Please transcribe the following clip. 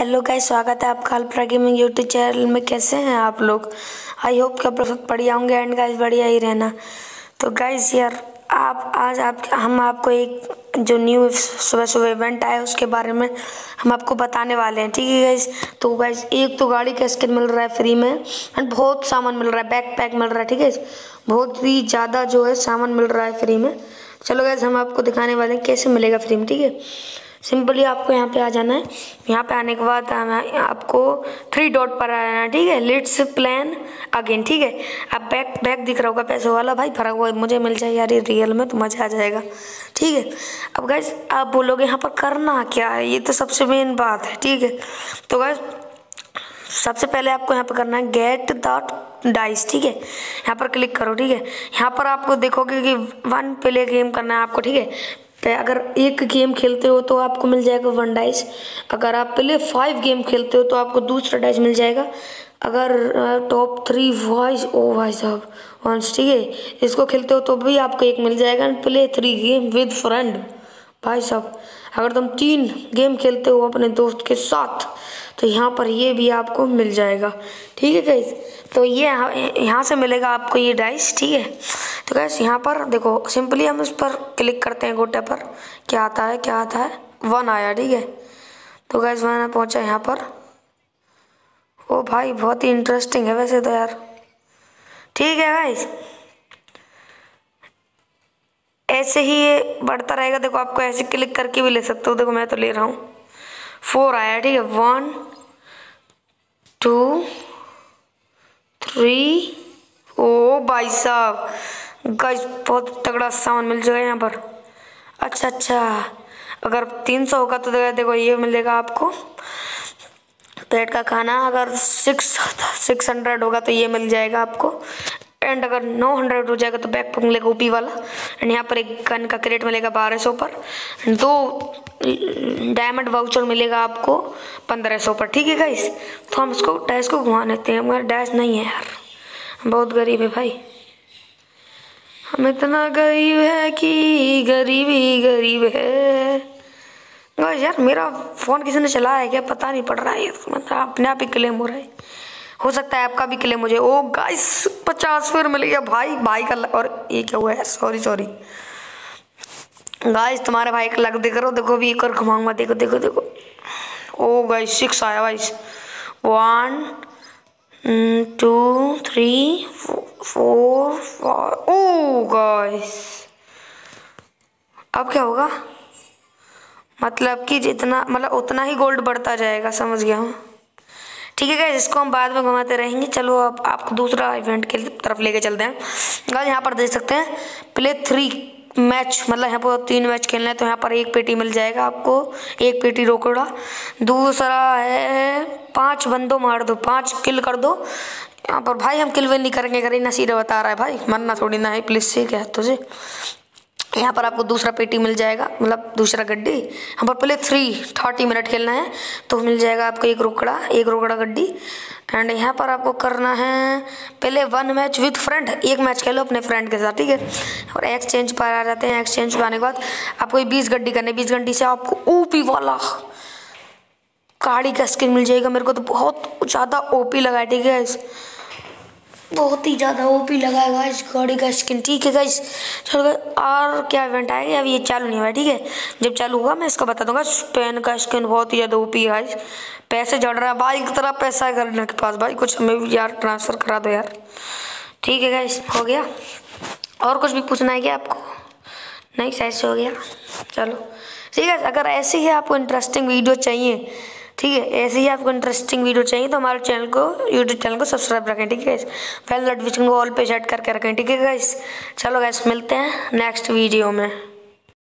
Hello guys स्वागत है आपका अल्प्रा गेमिंग यूट्यूब चैनल में। कैसे हैं आप लोग? आई होप कि आप सब बढ़िया होंगे एंड गाइस बढ़िया ही रहना। तो गाइस यार, आप, आज आप, हम आपको एक जो न्यू सुबह सुबह इवेंट आया उसके बारे में हम आपको बताने वाले हैं। ठीक है गाइस तो गाइस एक तो गाड़ी का स्किन मिल रहा है फ्री में एंड बहुत सामान मिल रहा है बैक पैक मिल रहा है, ठीक है बहुत ही ज़्यादा जो है सामान मिल रहा है फ्री में। चलो गैस हम आपको दिखाने वाले हैं कैसे मिलेगा फ्री में, ठीक है? सिंपली आपको यहाँ पे आ जाना है। यहाँ पे आने के बाद आपको थ्री डॉट पर आना है, ठीक है? लिट्स प्लान अगेन ठीक है? अब बैक बैक दिख रहा होगा पैसे वाला। भाई, फ़र्क हुआ मुझे मिल जाए यार रियल में तो मज़ा आ जाएगा। ठीक है? अब गैस आप बोलोगे यहाँ पर करना क्या है? ये तो सबसे मेन बात है, ठीक है? तो गैस सबसे पहले आपको यहाँ पर करना है गेट डॉट डाइस ठीक है? यहाँ पर क्लिक करो, ठीक है? यहाँ पर आपको देखोगे कि वन प्ले गेम करना है आपको, ठीक है? तो अगर एक गेम खेलते हो तो आपको मिल जाएगा वन डाइस अगर आप पहले फाइव गेम खेलते हो तो आपको दूसरा डाइस मिल जाएगा, अगर टॉप थ्री वॉइस ओ भाई साहब वंस ठीक है, इसको खेलते हो तो भी आपको एक मिल जाएगा play three game with friend भाई साहब अगर तुम तीन गेम खेलते हो अपने दोस्त के साथ तो यहाँ पर ये भी आपको मिल जाएगा। ठीक है गाइस तो ये यहाँ से मिलेगा आपको ये डाइस ठीक है? तो गैस यहाँ पर देखो सिंपली हम इस पर क्लिक करते हैं गोटे पर। क्या आता है, क्या आता है? वन आया, ठीक है? तो गैस वन पहुँचा यहाँ पर। ओ भाई, बहुत ही इंटरेस्टिंग है वैसे तो यार। ठीक है गाइस ऐसे ही ये बढ़ता रहेगा। देखो, आपको ऐसे क्लिक करके भी ले सकते हो। देखो, मैं तो ले रहा हूँ। फोर आया, ठीक है। वन, टू, थ्री, ओ भाई साहब। गज, बहुत तगड़ा सामान मिल जाएगा यहाँ पर। अच्छा अच्छा। अगर तीन सौ होगा तो देखो ये मिलेगा आपको। पेट का खाना अगर सिक्स सिक्स हंड्रेड होगा तो ये मिल जाएगा आपको। एंड अगर नौ हंड्रेड हो जाएगा तो बैक पैक मिलेगा ओपी वाला। एंड यहाँ पर एक गन का क्रेट मिलेगा बारह सौ पर। दो डायमंड वाउचर मिलेगा आपको पंद्रह सौ पर। ठीक है गाइस तो हम इसको डैश को घुमा लेते हैं। मगर डैश नहीं है यार। बहुत गरीब है भाई। हम इतना गरीब है कि गरीबी गरीब है। यार मेरा फ़ोन किसी ने चलाया है क्या? पता नहीं पड़ रहा है। मतलब अपने आप ही क्लेम हो रहा है। हो सकता है आपका भी क्लेम मुझे। ओ गाइस पचास फिर मिल गया भाई। भाई का और ये क्या हुआ है सॉरी सॉरी गाइस तुम्हारे भाई का लग देख रहा देखो भी एक और घुमाऊँगा। देखो देखो देखो. ओ गाइस सिक्स आया guys one two three four oh guys अब क्या होगा? मतलब कि जितना मतलब उतना ही गोल्ड बढ़ता जाएगा, समझ गया हूँ। ठीक है इसको हम बाद में घुमाते रहेंगे। चलो अब आपको दूसरा इवेंट के तरफ़ लेके चलते हैं। गाइस यहाँ पर देख सकते हैं प्ले थ्री मैच मतलब यहाँ पर तीन मैच खेलना है तो यहाँ पर एक पेटी मिल जाएगा आपको, एक पेटी रोकड़ा। दूसरा है, पाँच बंदो मार दो, पाँच किल कर दो। यहाँ पर भाई, हम किल विल नहीं करेंगे अगर नसीर बता रहा है भाई। मरना थोड़ी ना है प्लीज़ से क्या तुझे यहाँ पर आपको दूसरा पेटी मिल जाएगा मतलब दूसरा गड्डी। यहाँ पर पहले थ्री थर्टी मिनट खेलना है तो मिल जाएगा आपको एक रोकड़ा एक रोकड़ा गड्डी। एंड यहाँ पर आपको करना है, पहले वन मैच विथ फ्रेंड एक मैच खेलो अपने फ्रेंड के साथ, ठीक है? और एक्सचेंज पर आ जाते हैं एक्सचेंज पर आने के बाद आपको ये बीस गड्डी करनी है। बीस गड्डी से आपको ओपी वाला गाड़ी का स्किन मिल जाएगा। मेरे को तो बहुत ज़्यादा ओपी लगा ठीक है बहुत ही ज़्यादा ओपी लगाएगा इस गाड़ी का स्किन ठीक है गाइस चलो और क्या इवेंट आएगा? अभी ये चालू नहीं हुआ ठीक है? जब चालू हुआ मैं इसका बता दूँगा पेन का स्किन बहुत ही ज़्यादा ओपी है गाइस पैसे जड़ रहा है, भाई की तरह पैसा है करने के पास, भाई, कुछ हमें भी यार ट्रांसफ़र करा दो यार। ठीक है गाइस हो गया। और कुछ भी पूछना है क्या आपको? नहीं सही से हो गया। चलो। ठीक है अगर ऐसे ही आपको इंटरेस्टिंग वीडियो चाहिए ठीक है, ऐसे ही आपको इंटरेस्टिंग वीडियो चाहिए तो हमारे चैनल को यूट्यूब चैनल को सब्सक्राइब रखें, ठीक है पहले नोटिफिकेशन को ऑल पे सेट करके रखें, ठीक है गाइस चलो गैस मिलते हैं नेक्स्ट वीडियो में।